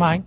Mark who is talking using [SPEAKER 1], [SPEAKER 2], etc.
[SPEAKER 1] mine